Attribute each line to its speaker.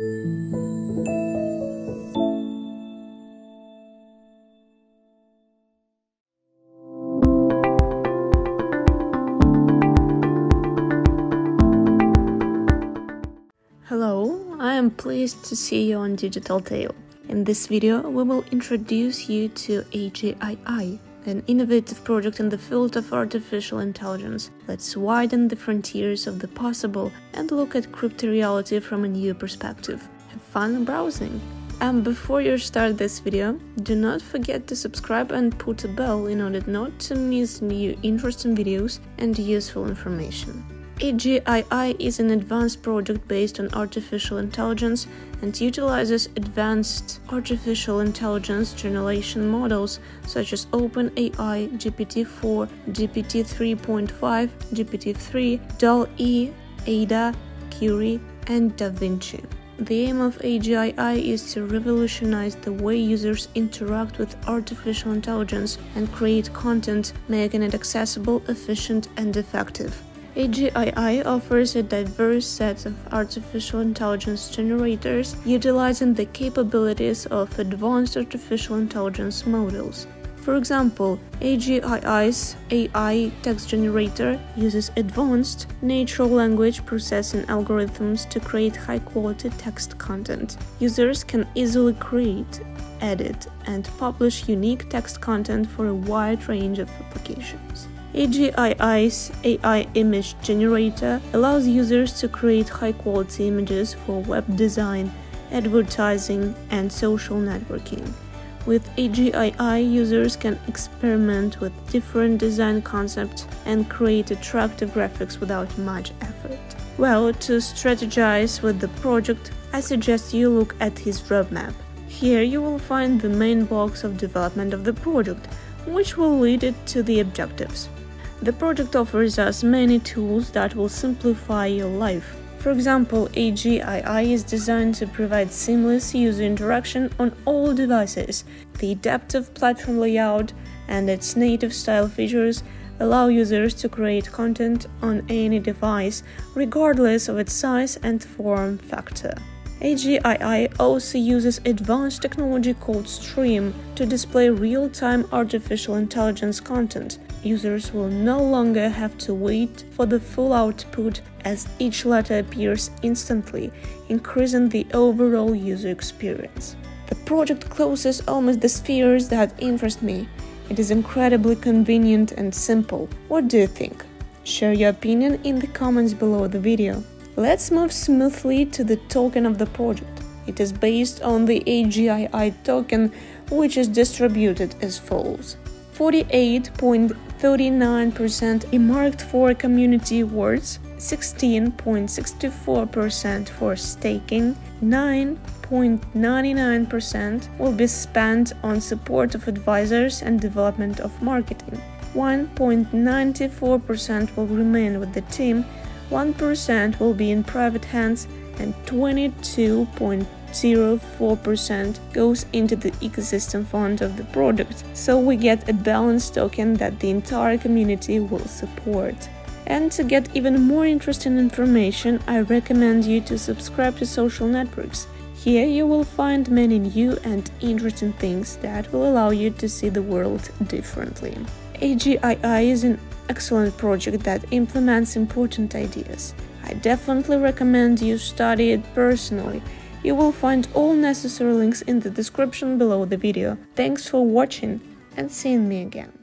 Speaker 1: Hello, I am pleased to see you on Digital Tail. In this video, we will introduce you to AGII, an innovative project in the field of artificial intelligence. Let's widen the frontiers of the possible and look at crypto-reality from a new perspective. Have fun browsing! And before you start this video, do not forget to subscribe and put a bell in order not to miss new interesting videos and useful information. AGII is an advanced project based on artificial intelligence and utilizes advanced artificial intelligence generation models such as OpenAI, GPT-4, GPT-3.5, GPT-3, DALL-E, Ada, Curie, and DaVinci. The aim of AGII is to revolutionize the way users interact with artificial intelligence and create content, making it accessible, efficient, and effective. AGII offers a diverse set of artificial intelligence generators utilizing the capabilities of advanced artificial intelligence models. For example, AGII's AI text generator uses advanced natural language processing algorithms to create high quality text content. Users can easily create, edit, and publish unique text content for a wide range of applications. AGII's AI image generator allows users to create high-quality images for web design, advertising, and social networking. With AGII, users can experiment with different design concepts and create attractive graphics without much effort. Well, to strategize with the project, I suggest you look at his roadmap. Here you will find the main blocks of development of the project, which will lead it to the objectives. The project offers us many tools that will simplify your life. For example, AGII is designed to provide seamless user interaction on all devices. The adaptive platform layout and its native style features allow users to create content on any device, regardless of its size and form factor. AGII also uses advanced technology called Stream to display real-time artificial intelligence content. Users will no longer have to wait for the full output as each letter appears instantly, increasing the overall user experience. The project closes almost the spheres that interest me. It is incredibly convenient and simple. What do you think? Share your opinion in the comments below the video. Let's move smoothly to the token of the project. It is based on the AGII token, which is distributed as follows. 48.39% earmarked for community awards, 16.64% for staking, 9.99% will be spent on support of advisors and development of marketing. 1.94% will remain with the team 1% will be in private hands and 22.04% goes into the ecosystem fund of the product, so we get a balanced token that the entire community will support. And to get even more interesting information, I recommend you to subscribe to social networks. Here you will find many new and interesting things that will allow you to see the world differently. AGII is an excellent project that implements important ideas. I definitely recommend you study it personally. You will find all necessary links in the description below the video. Thanks for watching and seeing me again.